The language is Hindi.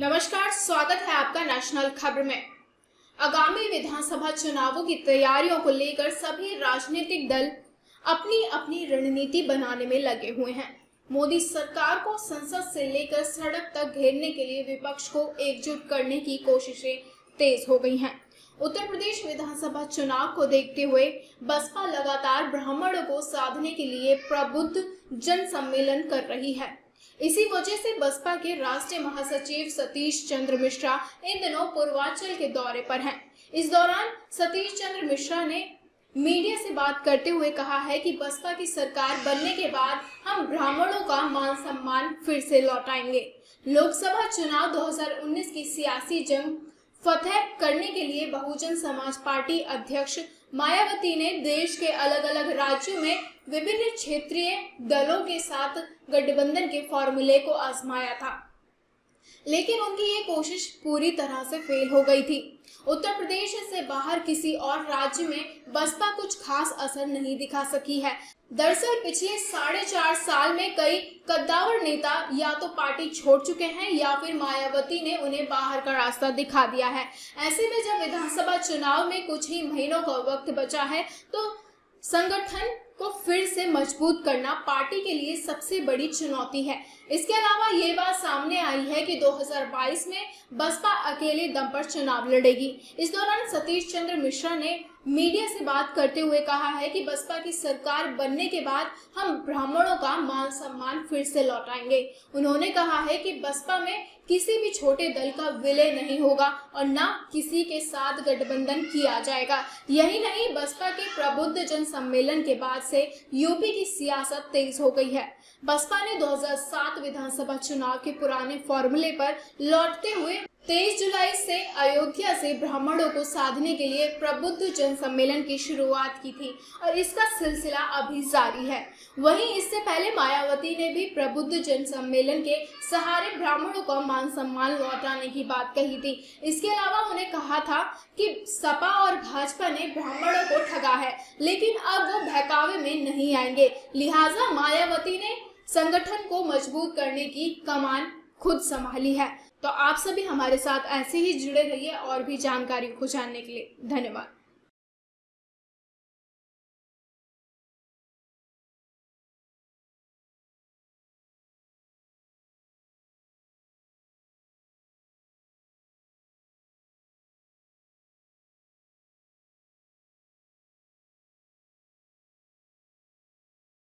नमस्कार, स्वागत है आपका नेशनल खबर में। आगामी विधानसभा चुनावों की तैयारियों को लेकर सभी राजनीतिक दल अपनी अपनी रणनीति बनाने में लगे हुए हैं। मोदी सरकार को संसद से लेकर सड़क तक घेरने के लिए विपक्ष को एकजुट करने की कोशिशें तेज हो गई हैं। उत्तर प्रदेश विधानसभा चुनाव को देखते हुए बसपा लगातार ब्राह्मणों को साधने के लिए प्रबुद्ध जन सम्मेलन कर रही है। इसी वजह से बसपा के राष्ट्रीय महासचिव सतीश चंद्र मिश्रा इन दिनों पूर्वांचल के दौरे पर हैं। इस दौरान सतीश चंद्र मिश्रा ने मीडिया से बात करते हुए कहा है कि बसपा की सरकार बनने के बाद हम ब्राह्मणों का मान सम्मान फिर से लौटाएँगे लोकसभा चुनाव 2019 की सियासी जंग फतेह करने के लिए बहुजन समाज पार्टी अध्यक्ष मायावती ने देश के अलग अलग राज्यों में विभिन्न क्षेत्रीय दलों के साथ गठबंधन के फॉर्मूले को आजमाया था। लेकिन उनकी ये कोशिश पूरी तरह से फेल हो गई थी। उत्तर प्रदेश से बाहर किसी और राज्य में बसपा कुछ खास असर नहीं दिखा सकी है। दरअसल पिछले साढ़े चार साल में कई कद्दावर नेता या तो पार्टी छोड़ चुके हैं या फिर मायावती ने उन्हें बाहर का रास्ता दिखा दिया है। ऐसे में जब विधानसभा चुनाव में कुछ ही महीनों का वक्त बचा है तो संगठन को फिर से मज़बूत करना पार्टी के लिए सबसे बड़ी चुनौती है। इसके अलावा ये बात सामने आई है कि 2022 में बसपा अकेले दम पर चुनाव लड़ेगी। इस दौरान सतीश चंद्र मिश्रा ने मीडिया से बात करते हुए कहा है कि बसपा की सरकार बनने के बाद हम ब्राह्मणों का मान सम्मान फिर से लौटाएँगे। उन्होंने कहा है कि बसपा में किसी भी छोटे दल का विलय नहीं होगा और न किसी के साथ गठबंधन किया जाएगा। यही नहीं, बसपा के प्रबुद्ध जन सम्मेलन के बाद से यूपी की सियासत तेज हो गई है। बसपा ने 2007 विधानसभा चुनाव के पुराने फॉर्मूले पर लौटते हुए 23 जुलाई से अयोध्या से ब्राह्मणों को साधने के लिए प्रबुद्ध जन सम्मेलन की शुरुआत की थी और इसका सिलसिला अभी जारी है। वहीं इससे पहले मायावती ने भी प्रबुद्ध जन सम्मेलन के सहारे ब्राह्मणों को मान सम्मान लौटाने की बात कही थी। इसके अलावा उन्हें कहा था कि सपा और भाजपा ने ब्राह्मणों को ठगा है, लेकिन अब वो बहकावे में नहीं आएँगे। लिहाजा मायावती ने संगठन को मज़बूत करने की कमान खुद संभाली है। तो आप सभी हमारे साथ ऐसे ही जुड़े रहिए और भी जानकारी को जानने के लिए धन्यवाद।